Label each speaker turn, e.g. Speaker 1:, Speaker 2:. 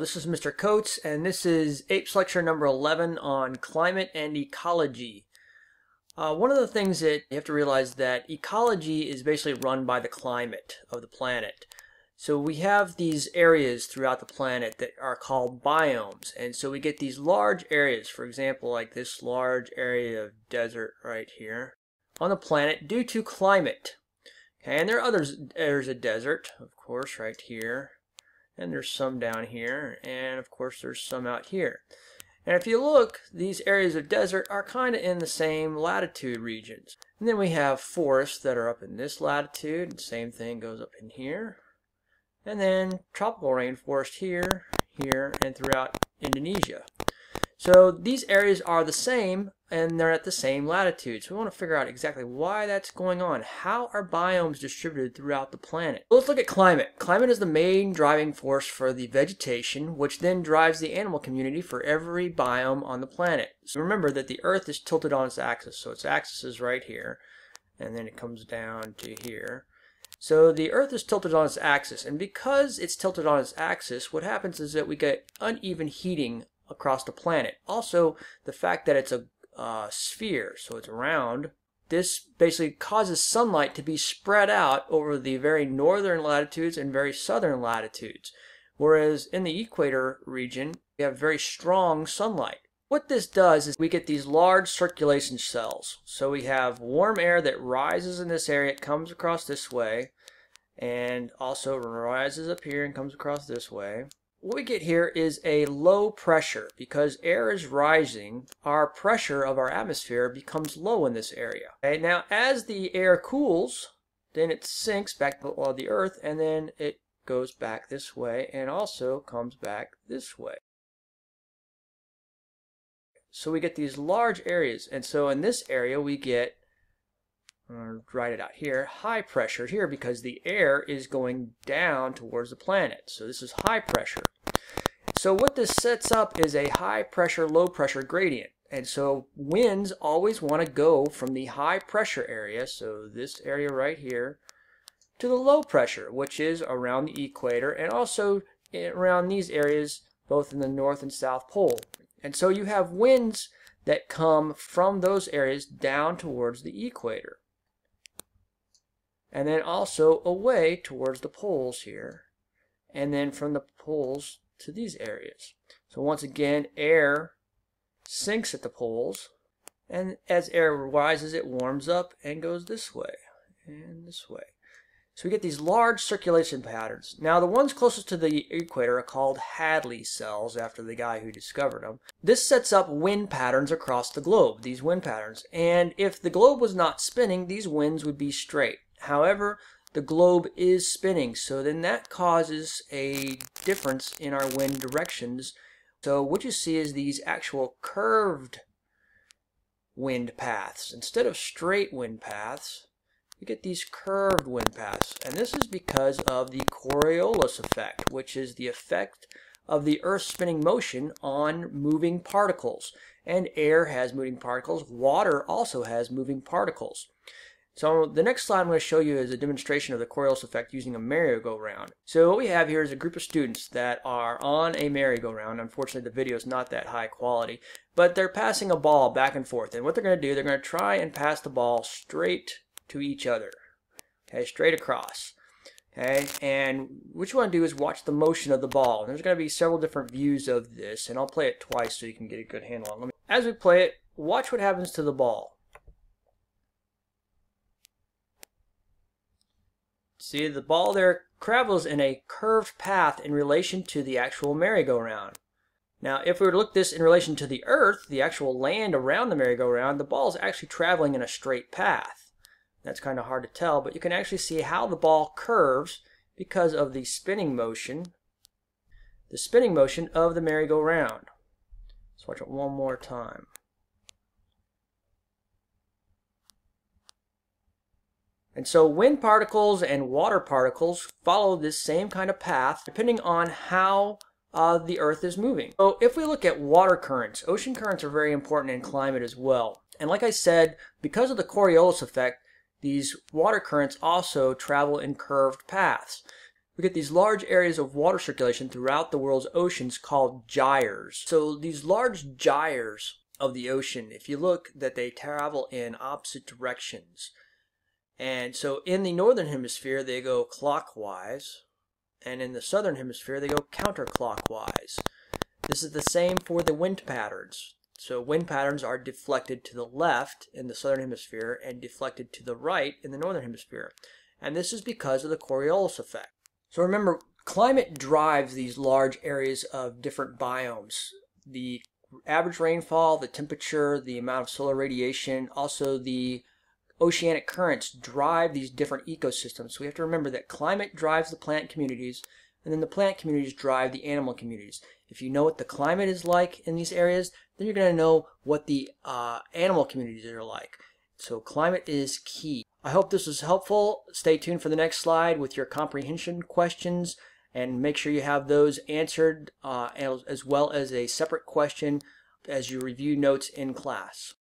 Speaker 1: this is Mr. Coates, and this is APES lecture number 11 on climate and ecology. Uh, one of the things that you have to realize that ecology is basically run by the climate of the planet. So we have these areas throughout the planet that are called biomes, and so we get these large areas, for example, like this large area of desert right here on the planet due to climate. Okay, and there are others, there's a desert, of course, right here and there's some down here, and of course there's some out here. And if you look, these areas of desert are kind of in the same latitude regions. And then we have forests that are up in this latitude, and same thing goes up in here. And then tropical rainforest here, here, and throughout Indonesia. So these areas are the same and they're at the same latitude. So we want to figure out exactly why that's going on. How are biomes distributed throughout the planet? Let's look at climate. Climate is the main driving force for the vegetation, which then drives the animal community for every biome on the planet. So remember that the Earth is tilted on its axis. So its axis is right here, and then it comes down to here. So the Earth is tilted on its axis, and because it's tilted on its axis, what happens is that we get uneven heating across the planet. Also, the fact that it's a uh, sphere, so it's round, this basically causes sunlight to be spread out over the very northern latitudes and very southern latitudes. Whereas in the equator region, we have very strong sunlight. What this does is we get these large circulation cells. So we have warm air that rises in this area, it comes across this way, and also rises up here and comes across this way what we get here is a low pressure. Because air is rising, our pressure of our atmosphere becomes low in this area. Okay, now as the air cools, then it sinks back to the earth and then it goes back this way and also comes back this way. So we get these large areas and so in this area we get write it out here, high pressure here because the air is going down towards the planet. So this is high pressure. So what this sets up is a high pressure, low pressure gradient. And so winds always want to go from the high pressure area, so this area right here, to the low pressure, which is around the equator and also around these areas, both in the north and south pole. And so you have winds that come from those areas down towards the equator and then also away towards the poles here, and then from the poles to these areas. So once again, air sinks at the poles, and as air rises, it warms up and goes this way and this way. So we get these large circulation patterns. Now the ones closest to the equator are called Hadley cells after the guy who discovered them. This sets up wind patterns across the globe, these wind patterns. And if the globe was not spinning, these winds would be straight. However, the globe is spinning, so then that causes a difference in our wind directions. So what you see is these actual curved wind paths. Instead of straight wind paths, you get these curved wind paths. And this is because of the Coriolis effect, which is the effect of the Earth's spinning motion on moving particles. And air has moving particles. Water also has moving particles. So the next slide I'm going to show you is a demonstration of the Coriolis effect using a merry-go-round. So what we have here is a group of students that are on a merry-go-round. Unfortunately, the video is not that high quality, but they're passing a ball back and forth. And what they're going to do, they're going to try and pass the ball straight to each other. Okay, straight across. Okay, and what you want to do is watch the motion of the ball. There's going to be several different views of this, and I'll play it twice so you can get a good handle on it. As we play it, watch what happens to the ball. See, the ball there travels in a curved path in relation to the actual merry-go-round. Now, if we were to look this in relation to the Earth, the actual land around the merry-go-round, the ball is actually traveling in a straight path. That's kind of hard to tell, but you can actually see how the ball curves because of the spinning motion, the spinning motion of the merry-go-round. Let's watch it one more time. And so wind particles and water particles follow this same kind of path depending on how uh, the Earth is moving. So if we look at water currents, ocean currents are very important in climate as well. And like I said, because of the Coriolis effect, these water currents also travel in curved paths. we get these large areas of water circulation throughout the world's oceans called gyres. So these large gyres of the ocean, if you look that they travel in opposite directions. And so in the northern hemisphere, they go clockwise, and in the southern hemisphere, they go counterclockwise. This is the same for the wind patterns. So wind patterns are deflected to the left in the southern hemisphere and deflected to the right in the northern hemisphere. And this is because of the Coriolis effect. So remember, climate drives these large areas of different biomes. The average rainfall, the temperature, the amount of solar radiation, also the oceanic currents drive these different ecosystems. So we have to remember that climate drives the plant communities, and then the plant communities drive the animal communities. If you know what the climate is like in these areas, then you're going to know what the uh, animal communities are like. So climate is key. I hope this was helpful. Stay tuned for the next slide with your comprehension questions and make sure you have those answered uh, as well as a separate question as you review notes in class.